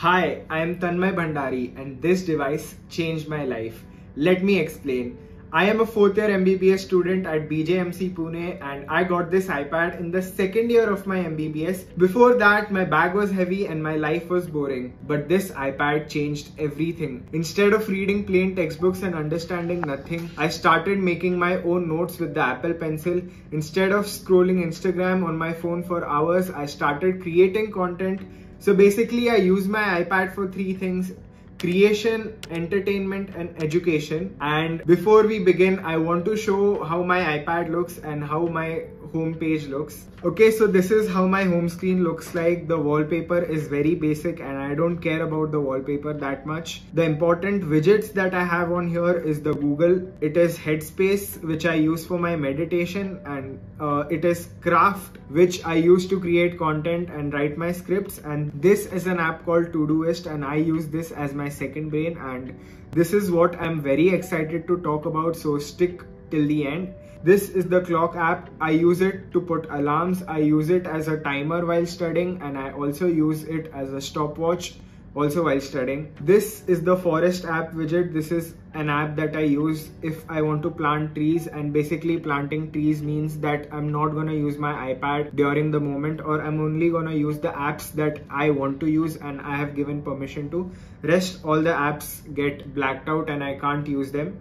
Hi, I am Tanmay Bhandari and this device changed my life. Let me explain. I am a fourth year MBBS student at BJMC Pune and I got this iPad in the second year of my MBBS. Before that, my bag was heavy and my life was boring. But this iPad changed everything. Instead of reading plain textbooks and understanding nothing, I started making my own notes with the Apple Pencil. Instead of scrolling Instagram on my phone for hours, I started creating content so basically I use my iPad for three things creation, entertainment and education. And before we begin, I want to show how my iPad looks and how my home page looks. Okay, so this is how my home screen looks like. The wallpaper is very basic and I don't care about the wallpaper that much. The important widgets that I have on here is the Google. It is Headspace, which I use for my meditation and uh, it is Craft, which I use to create content and write my scripts. And this is an app called Todoist and I use this as my second brain and this is what I'm very excited to talk about. So stick till the end. This is the clock app. I use it to put alarms. I use it as a timer while studying and I also use it as a stopwatch also while studying. This is the forest app widget. This is an app that I use if I want to plant trees and basically planting trees means that I'm not gonna use my iPad during the moment or I'm only gonna use the apps that I want to use and I have given permission to. Rest all the apps get blacked out and I can't use them.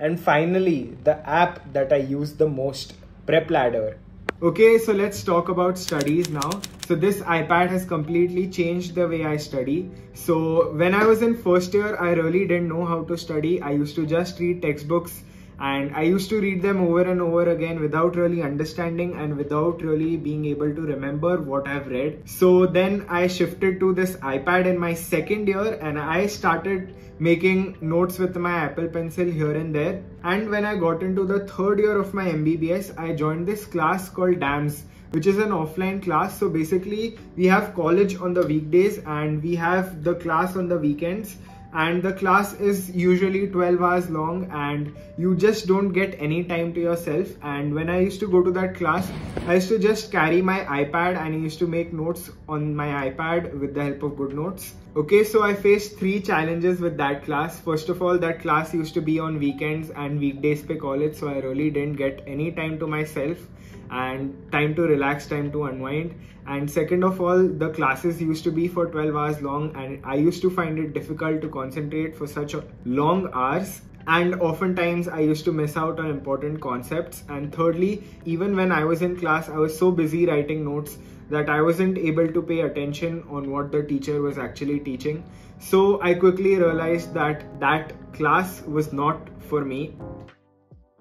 And finally, the app that I use the most, Prep Ladder. Okay, so let's talk about studies now. So this iPad has completely changed the way I study. So when I was in first year, I really didn't know how to study. I used to just read textbooks and I used to read them over and over again without really understanding and without really being able to remember what I've read. So then I shifted to this iPad in my second year and I started making notes with my Apple Pencil here and there. And when I got into the third year of my MBBS, I joined this class called DAMS which is an offline class. So basically we have college on the weekdays and we have the class on the weekends and the class is usually 12 hours long and you just don't get any time to yourself and when I used to go to that class I used to just carry my iPad and I used to make notes on my iPad with the help of GoodNotes. Okay, so I faced three challenges with that class. First of all, that class used to be on weekends and weekdays per college so I really didn't get any time to myself and time to relax, time to unwind. And second of all, the classes used to be for 12 hours long and I used to find it difficult to concentrate for such long hours and oftentimes I used to miss out on important concepts. And thirdly, even when I was in class, I was so busy writing notes that I wasn't able to pay attention on what the teacher was actually teaching. So I quickly realized that that class was not for me.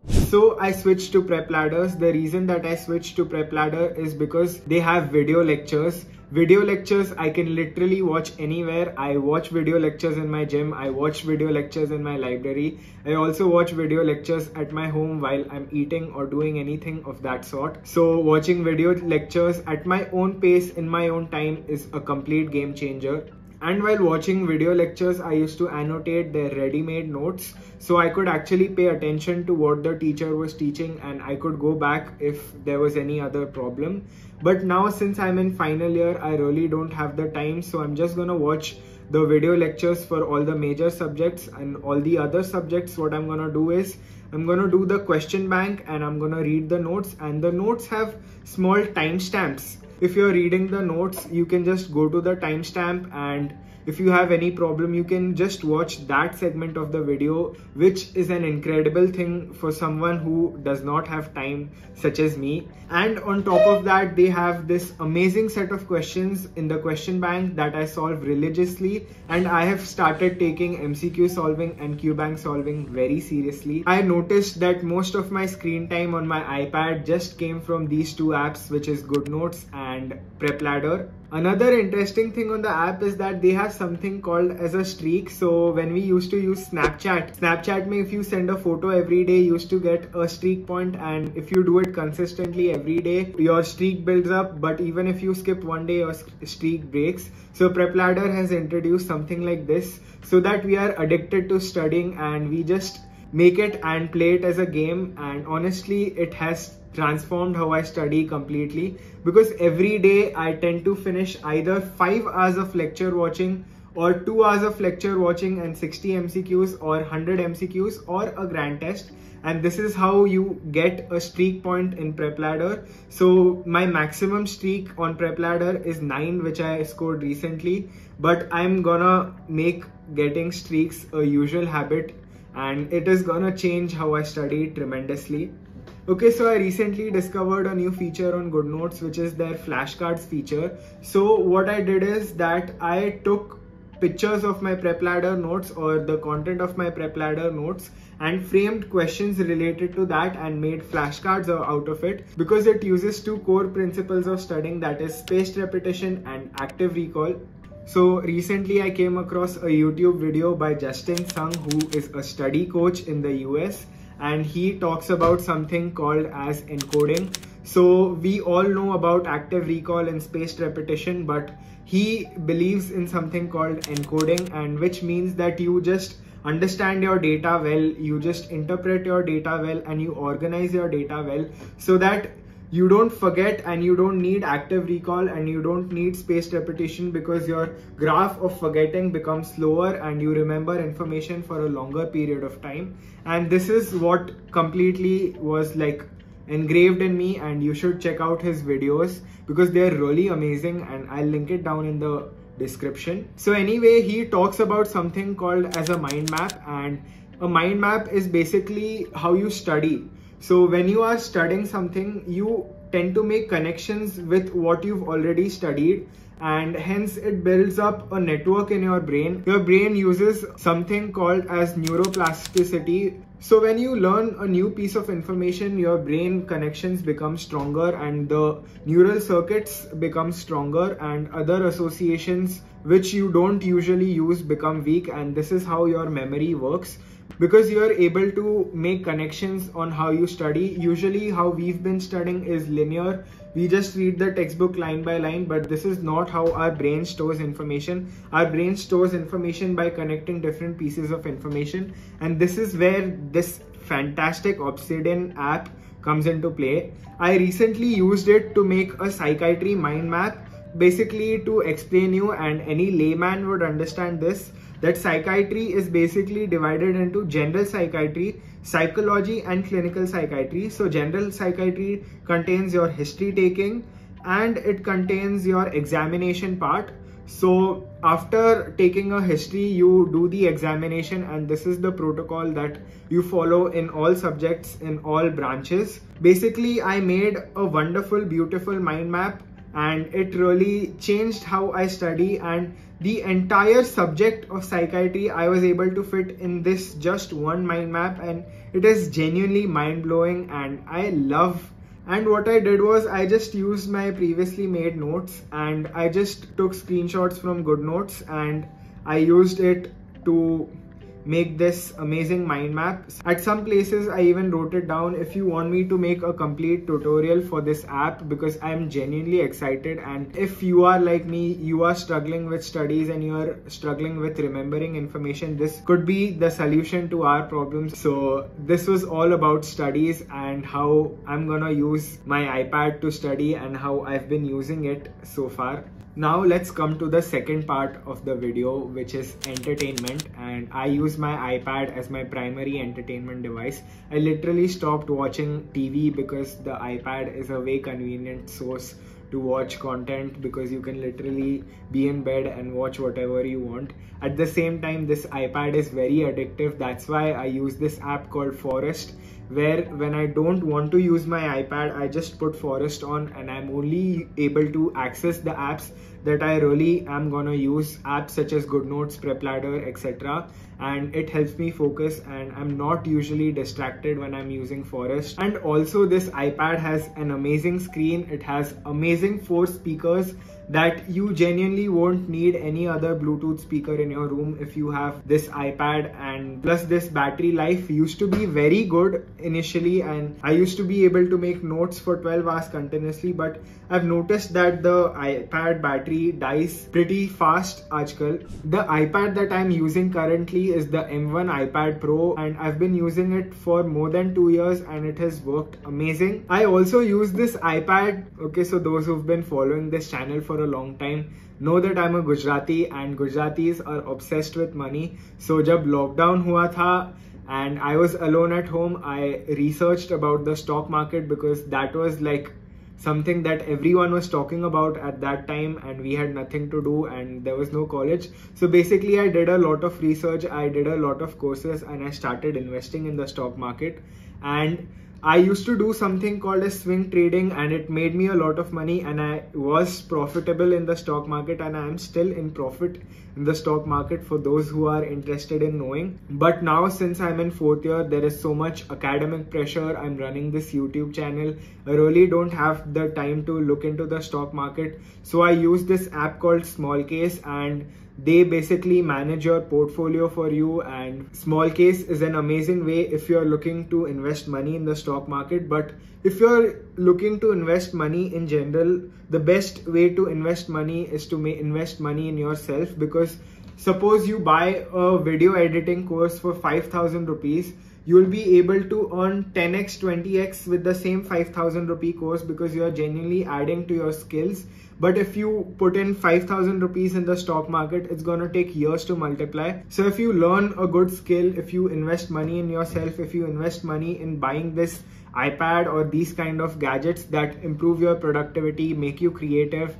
So I switched to Prep Ladders. The reason that I switched to Prep Ladder is because they have video lectures. Video lectures I can literally watch anywhere. I watch video lectures in my gym. I watch video lectures in my library. I also watch video lectures at my home while I'm eating or doing anything of that sort. So watching video lectures at my own pace in my own time is a complete game changer. And while watching video lectures, I used to annotate their ready-made notes so I could actually pay attention to what the teacher was teaching and I could go back if there was any other problem. But now since I'm in final year, I really don't have the time. So I'm just gonna watch the video lectures for all the major subjects and all the other subjects. What I'm gonna do is I'm gonna do the question bank and I'm gonna read the notes and the notes have small timestamps if you're reading the notes you can just go to the timestamp and if you have any problem you can just watch that segment of the video which is an incredible thing for someone who does not have time such as me. And on top of that they have this amazing set of questions in the question bank that I solve religiously. And I have started taking MCQ solving and QBank solving very seriously. I noticed that most of my screen time on my iPad just came from these two apps which is GoodNotes and PrepLadder Another interesting thing on the app is that they have something called as a streak. So when we used to use Snapchat, Snapchat me if you send a photo every day you used to get a streak point and if you do it consistently every day, your streak builds up. But even if you skip one day, your streak breaks. So PrepLadder has introduced something like this so that we are addicted to studying and we just make it and play it as a game. And honestly it has transformed how I study completely. Because every day I tend to finish either 5 hours of lecture watching or 2 hours of lecture watching and 60 MCQs or 100 MCQs or a grand test. And this is how you get a streak point in prep ladder. So my maximum streak on prep ladder is 9 which i scored recently. But i'm gonna make getting streaks a usual habit and it is gonna change how i study tremendously Okay, so I recently discovered a new feature on GoodNotes, which is their flashcards feature. So what I did is that I took pictures of my prep ladder notes or the content of my prep ladder notes and framed questions related to that and made flashcards out of it because it uses two core principles of studying that is spaced repetition and active recall. So recently I came across a YouTube video by Justin Sung who is a study coach in the US and he talks about something called as encoding. So we all know about active recall and spaced repetition but he believes in something called encoding and which means that you just understand your data well, you just interpret your data well and you organize your data well so that you don't forget and you don't need active recall and you don't need spaced repetition because your graph of forgetting becomes slower and you remember information for a longer period of time and this is what completely was like engraved in me and you should check out his videos because they're really amazing and I'll link it down in the description. So anyway, he talks about something called as a mind map and a mind map is basically how you study. So when you are studying something, you tend to make connections with what you've already studied and hence it builds up a network in your brain. Your brain uses something called as neuroplasticity. So when you learn a new piece of information, your brain connections become stronger and the neural circuits become stronger and other associations which you don't usually use become weak and this is how your memory works because you are able to make connections on how you study. Usually how we've been studying is linear. We just read the textbook line by line, but this is not how our brain stores information. Our brain stores information by connecting different pieces of information. And this is where this fantastic Obsidian app comes into play. I recently used it to make a psychiatry mind map basically to explain you and any layman would understand this that psychiatry is basically divided into general psychiatry, psychology and clinical psychiatry. So general psychiatry contains your history taking and it contains your examination part. So after taking a history, you do the examination and this is the protocol that you follow in all subjects in all branches. Basically, I made a wonderful, beautiful mind map and it really changed how I study. And the entire subject of psychiatry I was able to fit in this just one mind map. And it is genuinely mind blowing and I love. And what I did was I just used my previously made notes. And I just took screenshots from GoodNotes and I used it to make this amazing mind map. At some places I even wrote it down if you want me to make a complete tutorial for this app because I'm genuinely excited and if you are like me, you are struggling with studies and you are struggling with remembering information, this could be the solution to our problems. So this was all about studies and how I'm gonna use my iPad to study and how I've been using it so far. Now let's come to the second part of the video which is entertainment and I use my iPad as my primary entertainment device. I literally stopped watching TV because the iPad is a way convenient source to watch content because you can literally be in bed and watch whatever you want. At the same time, this iPad is very addictive. That's why I use this app called Forest where when I don't want to use my iPad, I just put Forest on and I'm only able to access the apps that I really am gonna use apps such as GoodNotes, PrepLadder, etc. And it helps me focus and I'm not usually distracted when I'm using Forest. And also this iPad has an amazing screen. It has amazing four speakers that you genuinely won't need any other Bluetooth speaker in your room if you have this iPad and plus this battery life used to be very good initially and I used to be able to make notes for 12 hours continuously but I've noticed that the iPad battery dies pretty fast aajkal. The iPad that I'm using currently is the M1 iPad Pro and I've been using it for more than two years and it has worked amazing. I also use this iPad, okay so those who've been following this channel for for a long time. Know that I'm a Gujarati and Gujaratis are obsessed with money. So jab lockdown hua tha and I was alone at home, I researched about the stock market because that was like something that everyone was talking about at that time and we had nothing to do and there was no college. So basically i did a lot of research. I did a lot of courses and i started investing in the stock market. And I used to do something called as swing trading and it made me a lot of money and I was profitable in the stock market and I am still in profit in the stock market for those who are interested in knowing. But now since I'm in fourth year, there is so much academic pressure. I'm running this YouTube channel. I really don't have the time to look into the stock market. So I use this app called Smallcase and they basically manage your portfolio for you and Smallcase is an amazing way if you're looking to invest money in the stock market. But if you're looking to invest money in general the best way to invest money is to invest money in yourself because suppose you buy a video editing course for 5000 rupees you'll be able to earn 10x 20x with the same 5000 rupee course because you are genuinely adding to your skills but if you put in 5000 rupees in the stock market, it's going to take years to multiply. So if you learn a good skill, if you invest money in yourself, if you invest money in buying this iPad or these kind of gadgets that improve your productivity, make you creative,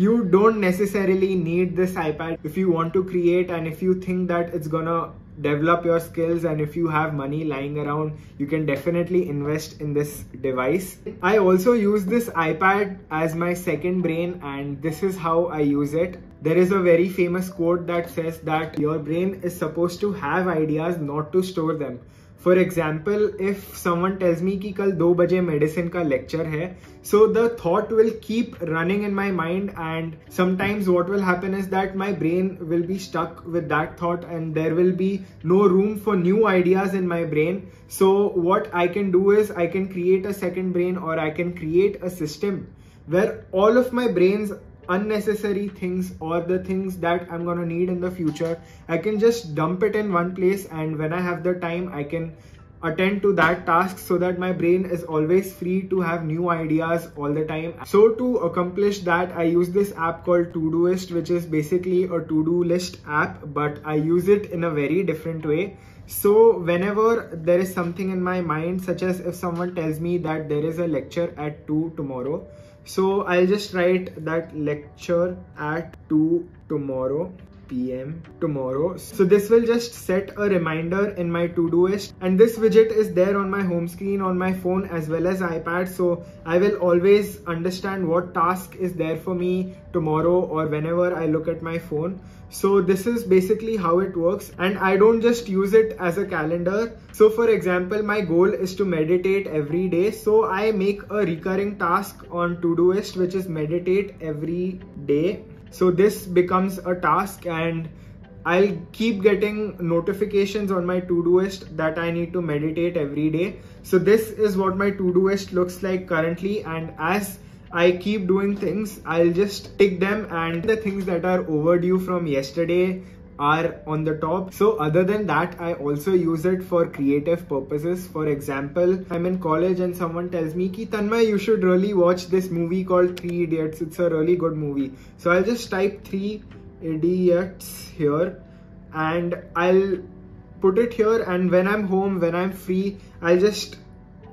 you don't necessarily need this iPad. If you want to create and if you think that it's gonna develop your skills and if you have money lying around you can definitely invest in this device. I also use this ipad as my second brain and this is how i use it. There is a very famous quote that says that your brain is supposed to have ideas not to store them for example if someone tells me कि कल दो बजे medicine का lecture है so the thought will keep running in my mind and sometimes what will happen is that my brain will be stuck with that thought and there will be no room for new ideas in my brain so what I can do is I can create a second brain और I can create a system where all of my brains unnecessary things or the things that I'm gonna need in the future. I can just dump it in one place and when I have the time, I can attend to that task so that my brain is always free to have new ideas all the time. So to accomplish that, I use this app called Todoist, which is basically a to-do list app, but I use it in a very different way. So whenever there is something in my mind, such as if someone tells me that there is a lecture at 2 tomorrow, so I'll just write that lecture at 2 tomorrow p.m. tomorrow. So this will just set a reminder in my Todoist and this widget is there on my home screen on my phone as well as iPad. So I will always understand what task is there for me tomorrow or whenever I look at my phone. So this is basically how it works and I don't just use it as a calendar. So for example, my goal is to meditate every day. So I make a recurring task on Todoist which is meditate every day. So this becomes a task and I'll keep getting notifications on my Todoist that I need to meditate every day. So this is what my Todoist looks like currently and as I keep doing things, I'll just tick them and the things that are overdue from yesterday are on the top. So other than that, I also use it for creative purposes. For example, I'm in college and someone tells me ki Tanmay, you should really watch this movie called Three Idiots. It's a really good movie. So I'll just type Three Idiots here and I'll put it here and when I'm home, when I'm free, I'll just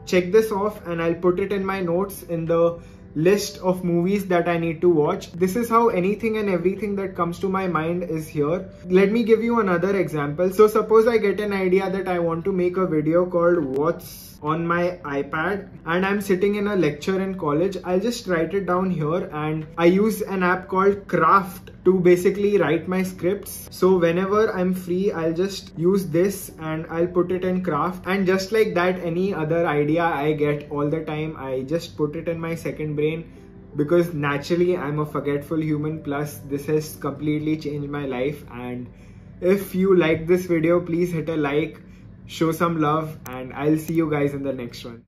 check this off and I'll put it in my notes in the list of movies that I need to watch. This is how anything and everything that comes to my mind is here. Let me give you another example. So suppose I get an idea that I want to make a video called what's on my iPad and I'm sitting in a lecture in college, I'll just write it down here and I use an app called Craft to basically write my scripts. So whenever I'm free, I'll just use this and I'll put it in Craft. And just like that, any other idea I get all the time, I just put it in my second brain because naturally I'm a forgetful human. Plus this has completely changed my life. And if you like this video please hit a like show some love and I'll see you guys in the next one.